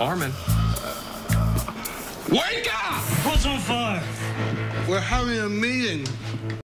Armin. Wake up! What's on fire? We're having a meeting.